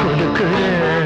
கொடுக்குற.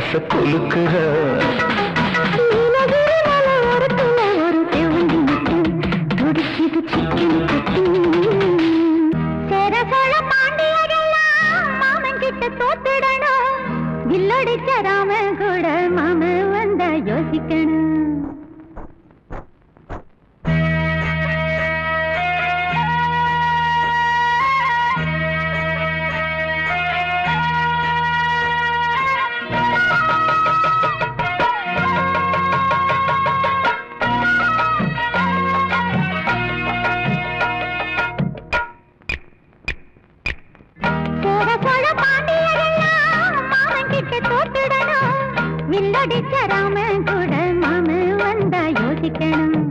மனச குலுக்குற தோத்துடணும். வில்லடிச்சராம கூட மாம வந்தா யோசிக்கணும். அடிச்ச ராமன் கூட மாமு வந்தா யோசிக்கணும்.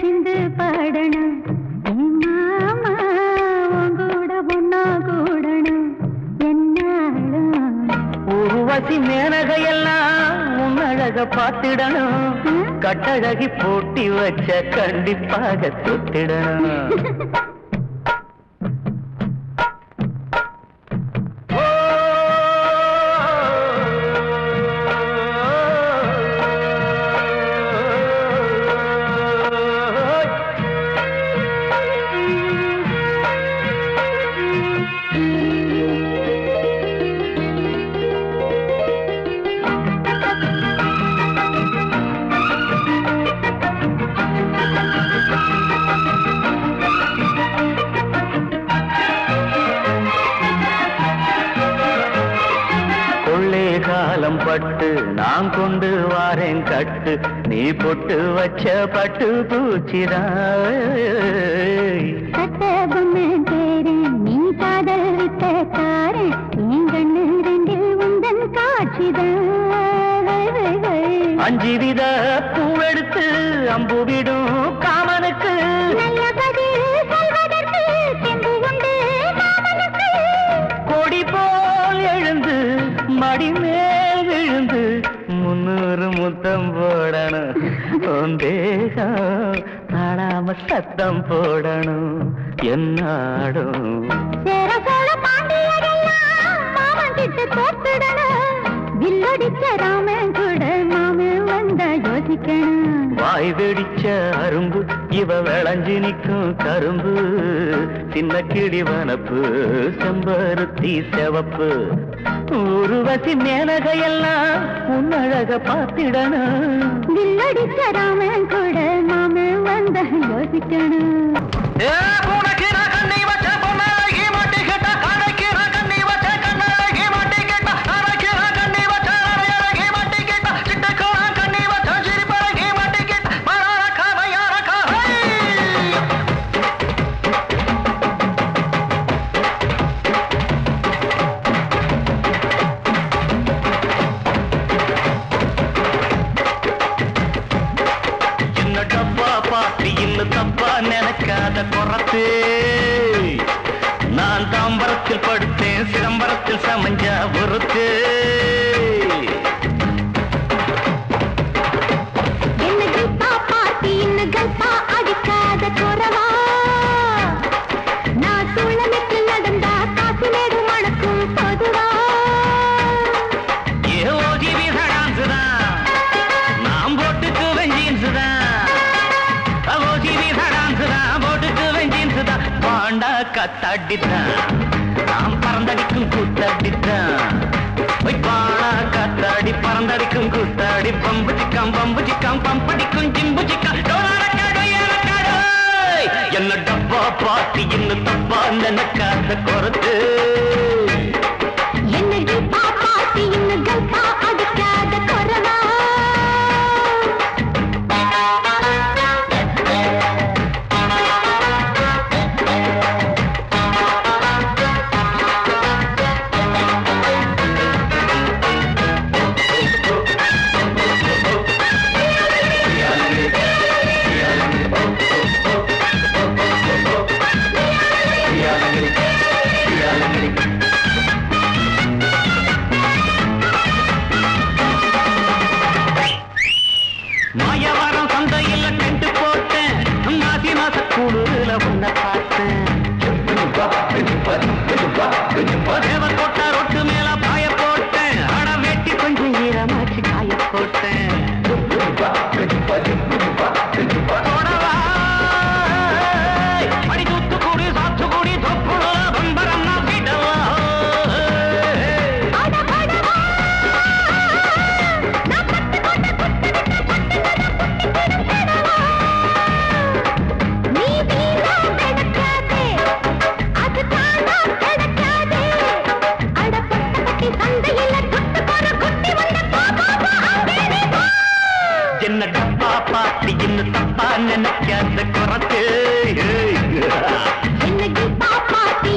சிந்து பாடணும். மாமா கூட ஒன்னா கூடணும். என்னாலும். உருவாசி மேனகையெல்லாம் உன்னழக பார்த்திடணும். கட்டழகி போட்டி வச்ச கண்டிப்பாக தொட்டிடணும் பட்டு நான் கொண்டு வாரேன் கட்டு. நீ பொட்டு வச்ச பட்டு தேரன் நீ காதல் காரன் என் கண்ணு ரெண்டில் உந்தன் காட்சிதான் அஞ்சு வித பூவெடுத்து அம்பு விடும். தேகம் பாடாம சத்தம் போடணும். என்னாடும்? வில்லடிச்ச ராமன் கூட மாமன் வந்தா யோசிக்கணும். வாய் வெடிச்ச அரும்பு இவ விளைஞ்சு நிற்கும் கரும்பு சின்ன கிளி வனப்பு செம்பருத்தி செவப்பு. உருவசி மேலகையெல்லாம் உன் அழக பார்த்திடணும். வில்லடிச்ச ராமன் கூட மாமன் வந்தா யோசிக்கணும். குறத்து நான் தாம்பரத்தில் படுத்தேன் சிதம்பரத்தில் சமஞ்சா பொறுத்து காத்தாடித்தான். நாம் பறந்தடிக்கும் கூத்தாடித்தான். போய் பாடா காத்தாடி பறந்தடிக்கும் கூத்தாடி பம்பு சிக்காம் பம்பு சிக்காம் பம்படிக்கும் ஜிம்பு சிக்காம் என்ன டப்பா பாட்டி இன்னும் தப்பா நினைக்காத குறத்து என்ன டப்பா பாட்டி என்ன தப்பா நினைக்காத குறத்து என்ன கல்பா பாத்தி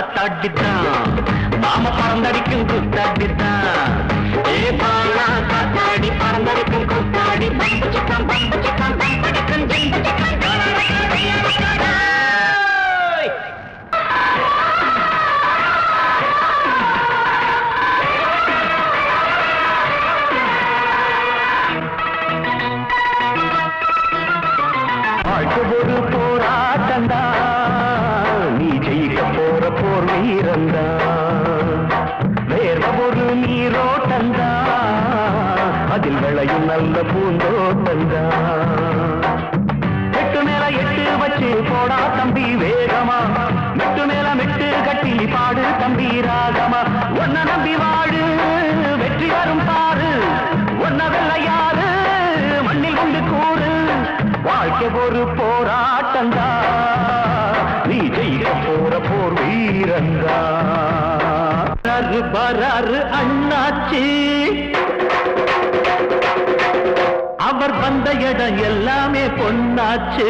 காத்தாடித்தான். நாம பறந்தடிக்கும் குத்தாடித்தான். ஏ பாலா காத்தாடி பறந்தடிக்கும் குத்தாடி. பம்பு சிக்கம் பம்பு சிக்கம் பம்பு வச்சு போடா தம்பி வேகமா. மெட்டு மேல மெட்டு கட்டி பாடு தம்பி ராகமா. ஒன்ன நம்பி வாடு வெற்றி வரும் பாரு. ஒன்ன வெள்ளையாறு மண்ணில் கொண்டு கூறு. வாழ்க்கை ஒரு போராட்டந்தா நீ ஜெயிக்க போற போர் வீரந்தா பராறு அண்ணாச்சி. அவர் வந்த இடம் எல்லாமே பொன்னாச்சு.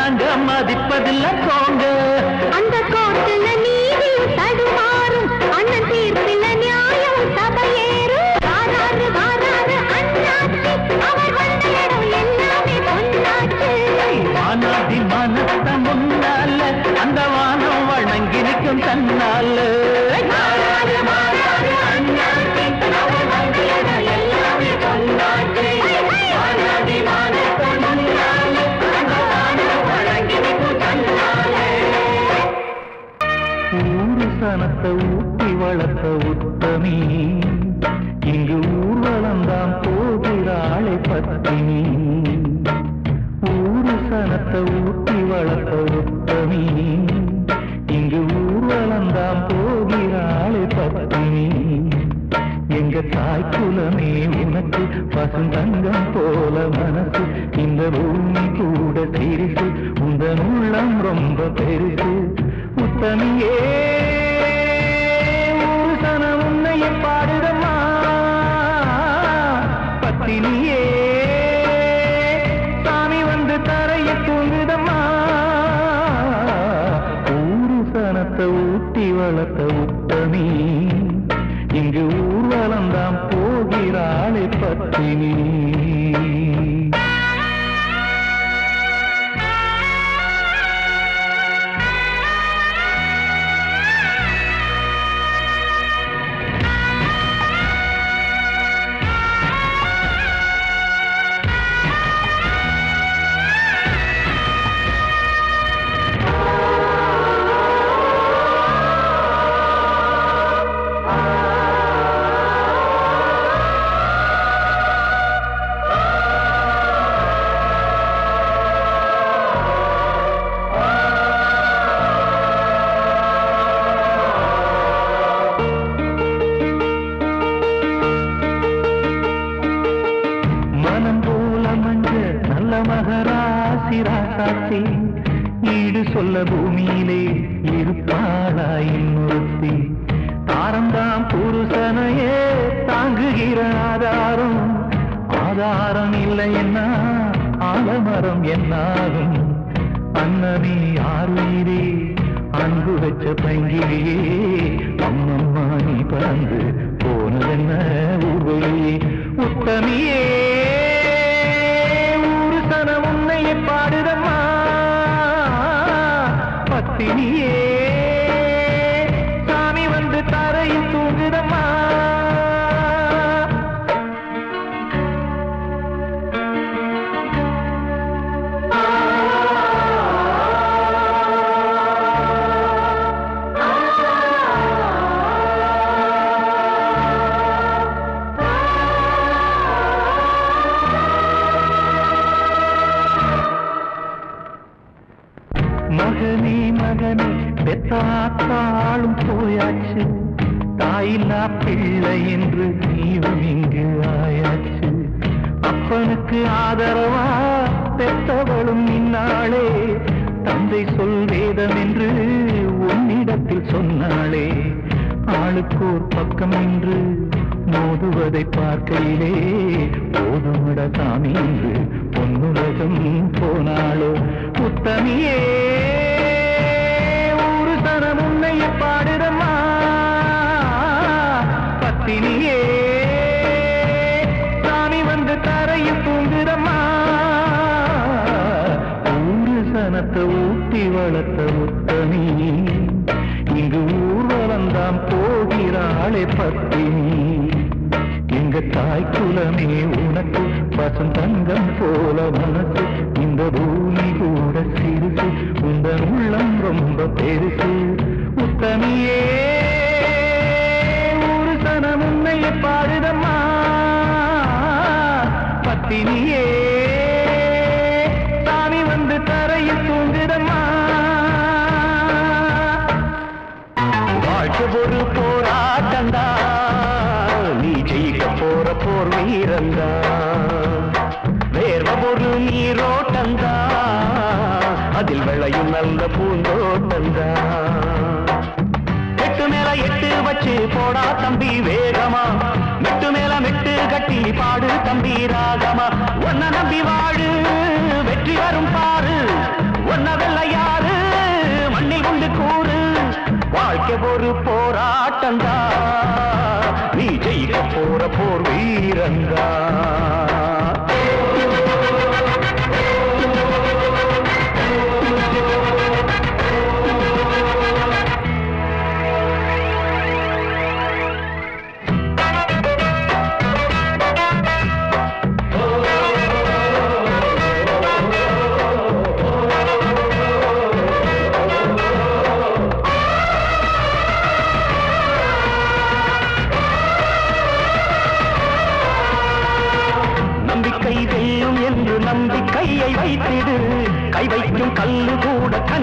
நாங்க மதிப்பதில்ல போங்க. அந்த கோட்டுல நீதி தடுமாறும் அண்ணன் தீர்வு வளர்த்த உத்தமி இங்கு ஊர்வலந்தாம் போகிறாளே பத்தினி எங்க தாய் குலமே உனக்கு பசுந்தங்கம் இன்னொருத்தி தாரந்தாம் புருஷனையே தாங்குகிற ஆதாரம். ஆதாரம் இல்லை என்ன? ஆலமரம் என்னாகும்? அண்ணனே ஆறுயிரே அன்பு வச்ச பைங்கிலேயே அம்மம்மா நீ பறந்து போனதென்ன ஊர்வழியே உத்தமியே ஊரு சனம் உன்னைய பாடுதம்மா. பத்தினியே ஊட்டி முத்தனி இங்கு ஊர்வலந்தாம் போகிறாளே பத்தினி. எங்க தாய் குலமே உனக்கு வசந்தங்கம் போல மனசு. இந்த பூமி கூட சிறுசு உந்தன் உள்ளம் ரொம்ப பெருசு. உத்தமியே ஒரு சனம் உன்னைய பாடுதம்மா பத்தினியே. போர் வேர்வ பொருள் நீரோட்டந்தா. அதில் விளையும் நல்ல பூந்தோட்டந்தா. எட்டு மேல எட்டு வச்சு போடா தம்பி வேகமா. மெட்டு மேல மெட்டு கட்டி பாடு தம்பி ராகமா. ஒன்ன நம்பி வாழு வெற்றி வரும் பாரு. ஒன்ன வெள்ளையாறு மண்ணில் கொண்டு கூறு. வாழ்க்கை ஒரு போராட்டந்தா. போற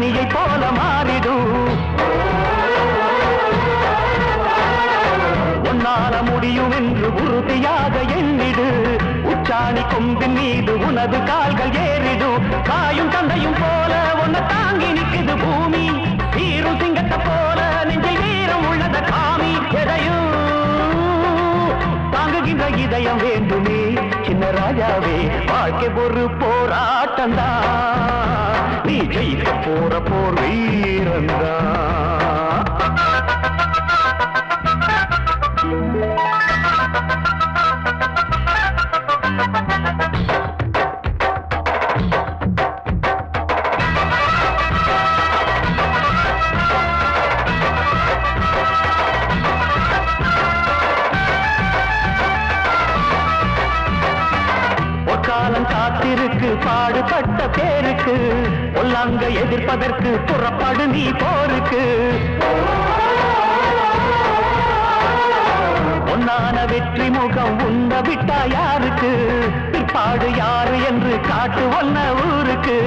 கூட போல மாறிடும் உன்னால முடியும் என்று உறுதியாக எண்ணிடு. உச்சாணி கொம்பின் மீது உனது கால்கள் ஏறிடும் தாயும் தந்தையும் போல உன்னை தாங்கி நிக்குது பூமி. சீரும் சிங்கத்தை போல நெஞ்சில் வீரம் உள்ளத காமி. எதையும் தாங்குகின்ற இதயம் வேண்டுமே. சின்ன ராஜாவே வாழ்க்கை ஒரு போராட்டந்தா நீ ஜெயிக்க போற போர் வீரந்தான் புறப்படு நீ போருக்கு. பொன்னான வெற்றி முகம் உண்ட விட்டா யாருக்கு? பிற்பாடு யாரு என்று காட்டு ஒன்ன ஊருக்கு.